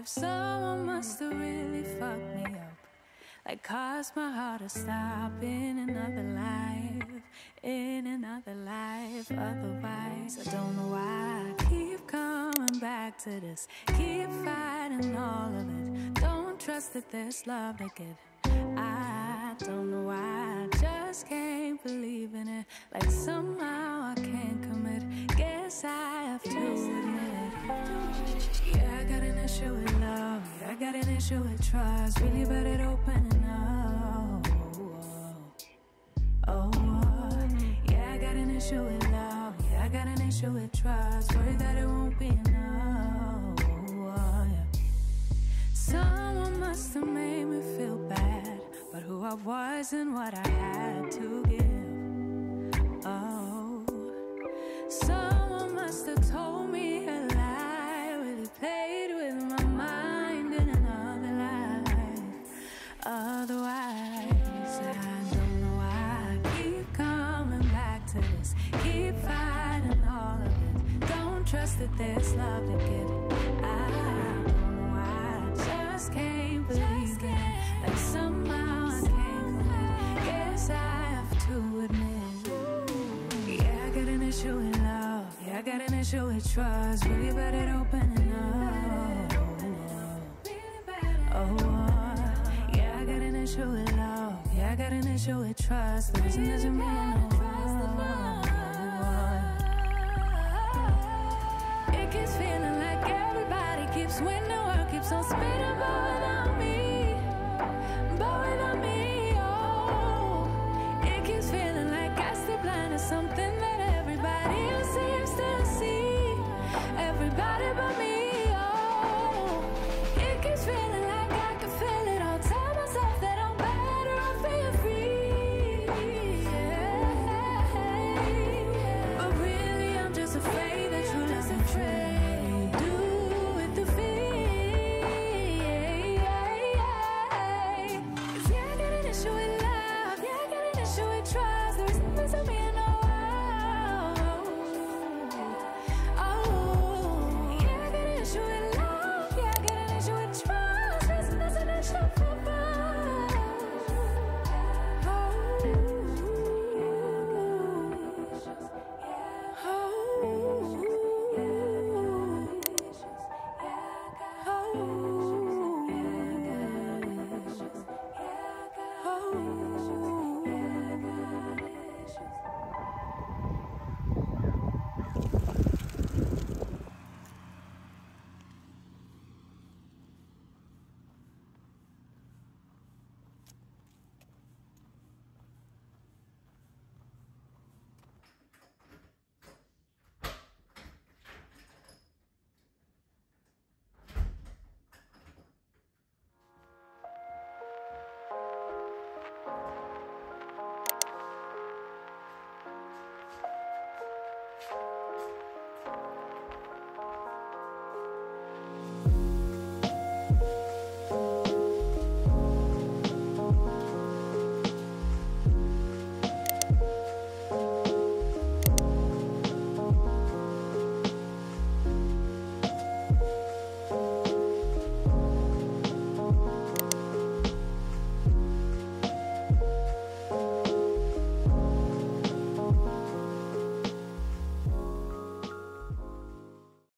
life. Someone must have really fucked me up, like caused my heart to stop in another life, in another life. Otherwise, I don't know why I keep coming back to this, keep fighting all of it. Don't trust that there's love to get. I don't know why, I just can't believe in it. Like somehow I can't commit. Guess I have to admit. Issue with love. I got an issue with trust. Really bad at opening up. Oh, oh, oh, yeah, I got an issue with love. Yeah, I got an issue with trust. Worry that it won't be enough. Oh, yeah. Someone must have made me feel bad, but who I was and what I had to give. Oh, someone must have told me trust that there's love to get. I don't know why I just can't believe it. Like somehow I can't commit. Guess I have to admit. Yeah, I got an issue with love. Yeah, I got an issue with trust. Really bad at opening up. Oh, yeah, I got an issue with love. Yeah, I got an issue with trust. The reason doesn't mean keeps winning. World keeps on spinning, but without me, but without me, oh. It keeps feeling like I stay blind to something that everybody else seems to see. Everybody but I try.